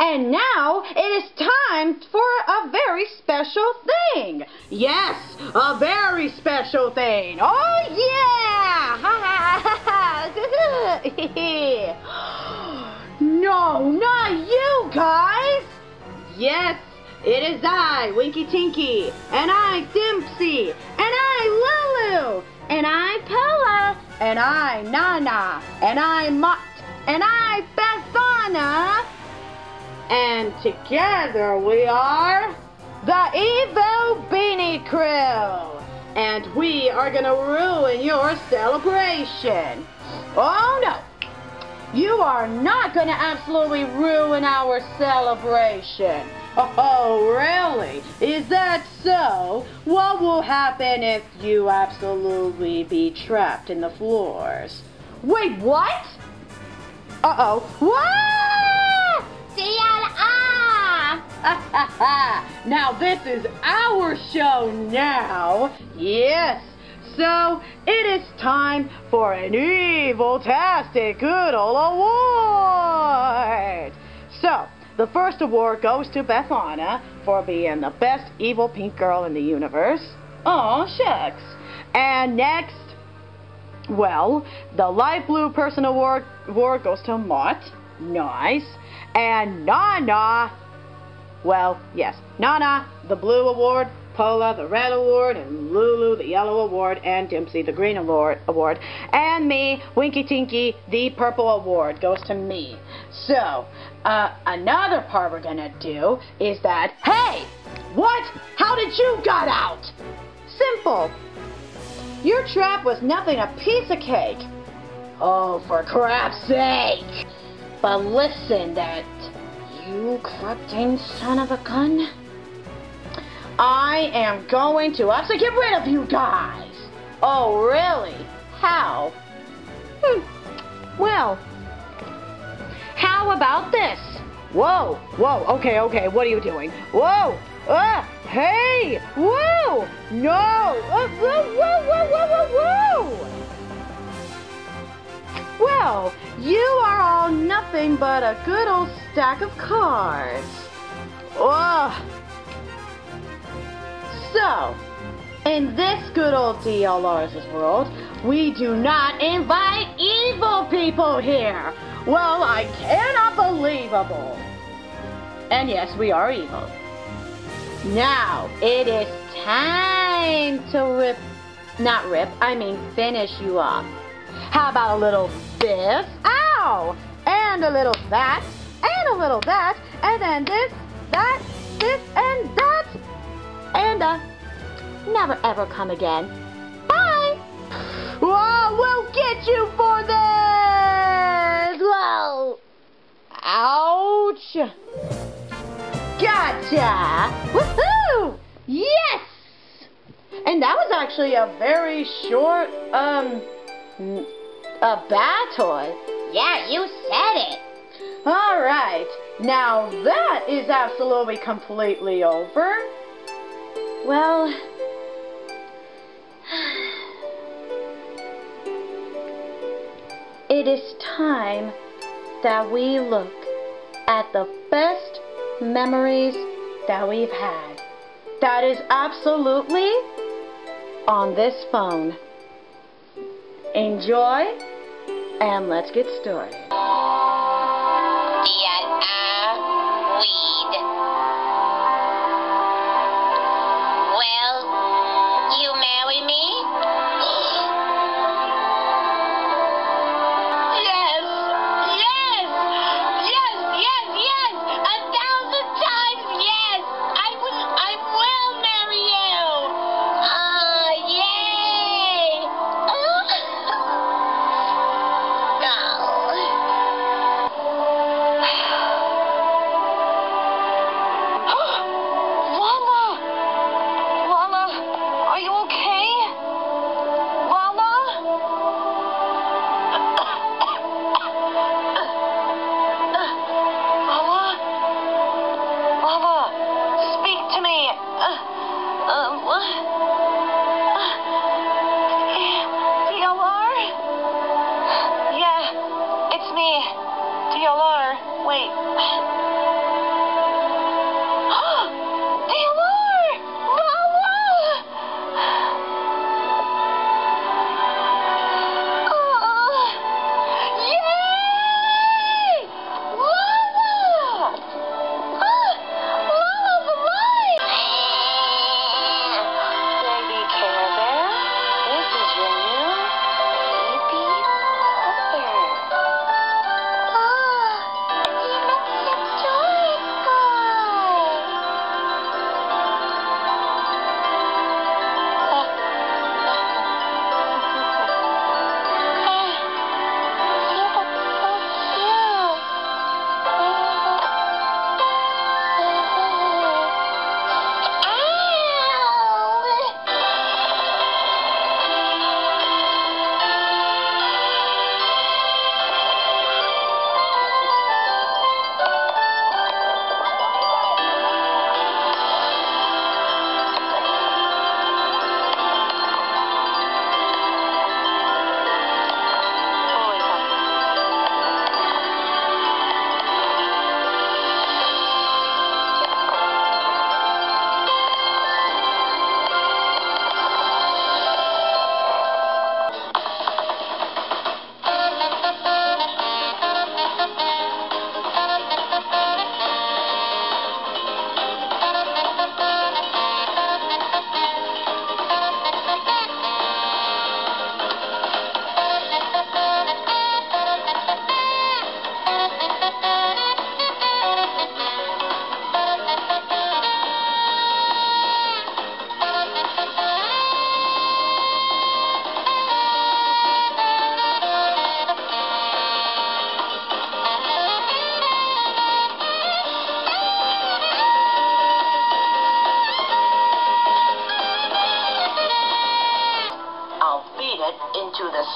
And now it is time for a very special thing. Yes, a very special thing. Oh yeah! no, not you guys. Yes, it is I, Winky Tinky, and I, Dimpsy, and I, Lulu, and I, Pella, and I, Nana, and I, Mutt, and I, Bethana, and together we are the Evil Beanie Crew, and we are gonna ruin your celebration. Oh no! You are not gonna absolutely ruin our celebration. Oh, really? Is that so? What will happen if you absolutely be trapped in the floors? Wait, what? Uh-oh. What? now this is our show now. Yes. So it is time for an evil-tastic good award. So the first award goes to Bethana for being the best evil pink girl in the universe. Oh shucks. And next, well, the light blue person award, award goes to Mott. Nice. And Nana, well, yes, Nana, the blue award, Pola, the red award, and Lulu, the yellow award, and Dimpsy, the green award, award. And me, Winky Tinky, the purple award goes to me. So, uh, another part we're gonna do is that, hey, what? How did you got out? Simple. Your trap was nothing a piece of cake. Oh, for crap's sake. But listen, that you crept son of a gun. I am going to have to get rid of you guys. Oh, really? How? Hmm. Well, how about this? Whoa, whoa, okay, okay, what are you doing? Whoa, ah, hey, whoa, no, uh, whoa, Well, you are all nothing but a good old stack of cards. Ugh. So, in this good old DLR's world, we do not invite evil people here. Well, I cannot believable. And yes, we are evil. Now, it is time to rip, not rip, I mean finish you off. How about a little this, ow, and a little that, and a little that, and then this, that, this, and that, and uh, never ever come again. Bye! Whoa, we'll get you for this! Whoa! Ouch! Gotcha! Woohoo! Yes! And that was actually a very short, um, a battle. Yeah, you said it. Alright, now that is absolutely completely over. Well, it is time that we look at the best memories that we've had. That is absolutely on this phone. Enjoy, and let's get started.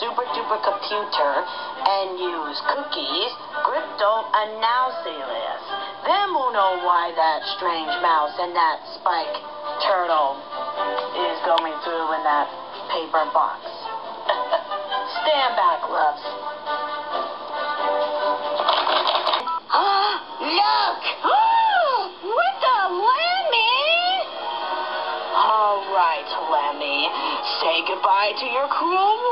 Super duper computer and use cookies, crypto-analysis. Then we'll know why that strange mouse and that spike turtle is going through in that paper box. Stand back, loves. Oh, look! Oh, what the Lemmy? All right, Lemmy. Say goodbye to your cruel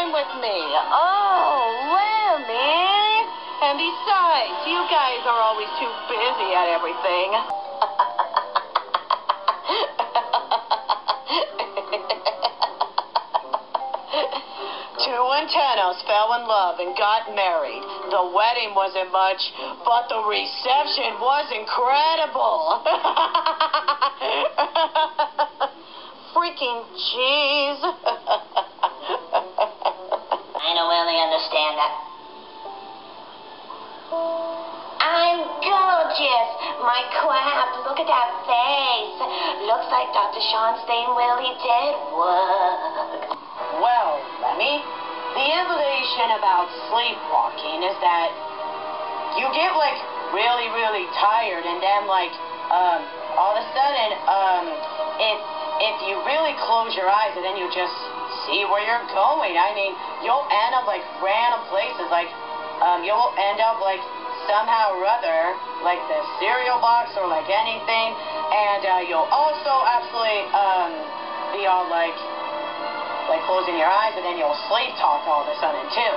time with me. Oh, Lemmy. And besides, you guys are always too busy at everything. Two antennas fell in love and got married. The wedding wasn't much, but the reception was incredible. Freaking jeez. I don't really I'm gorgeous. My crap, look at that face. Looks like Dr. Schonstein really did work. Well, Lemmy, the implication about sleepwalking is that you get like really, really tired, and then like um, all of a sudden, um, if if you really close your eyes and then you just see where you're going, I mean, you'll end up like random places, like um, you'll end up like somehow or other, like the cereal box or like anything, and uh, you'll also absolutely um, be all like like closing your eyes, and then you'll sleep talk all of a sudden too.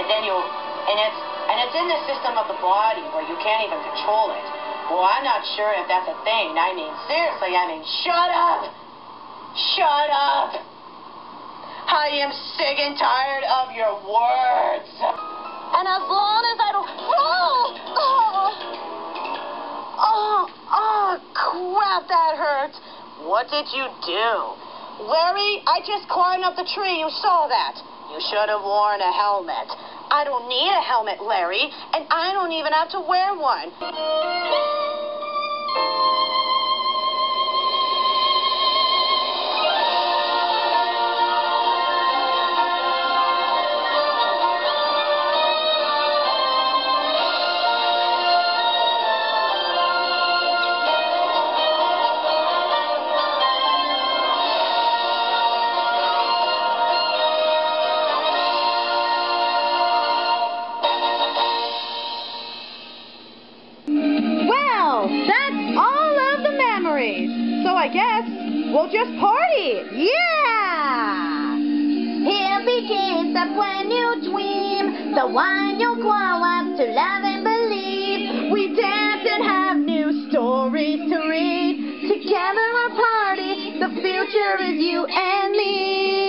And then you'll, and it's, and it's in the system of the body where you can't even control it. Well, I'm not sure if that's a thing. I mean, seriously, I mean, shut up! Shut up! I am sick and tired of your words. And as long as I don't, oh, oh, oh, oh, crap, that hurts. What did you do? Larry, I just climbed up the tree. You saw that. You should have worn a helmet. I don't need a helmet, Larry, and I don't even have to wear one. Just party. Yeah! Here begins a brand new dream, the one you'll grow up to love and believe. We dance and have new stories to read. Together our party, the future is you and me.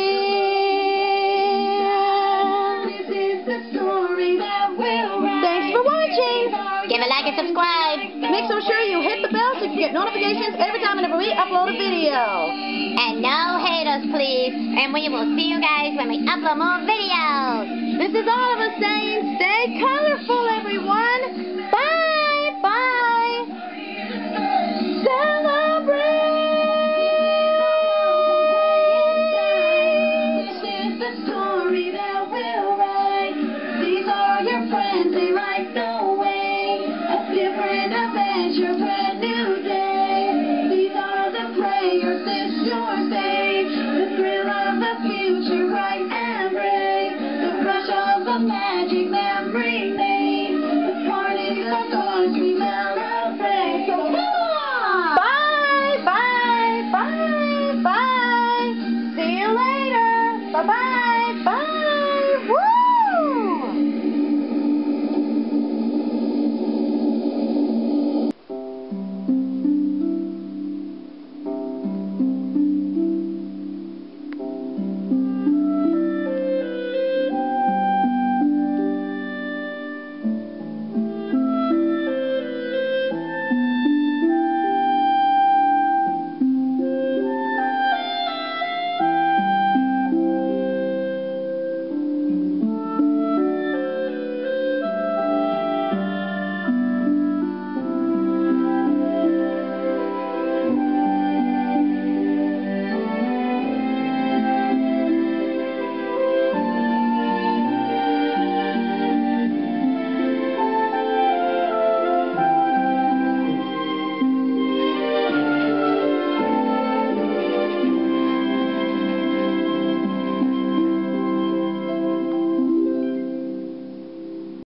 Give a like and subscribe. Make so sure you hit the bell so you can get notifications every time whenever we upload a video. And no haters, please. And we will see you guys when we upload more videos. This is all of us saying stay colorful, everyone.